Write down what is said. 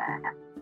uh,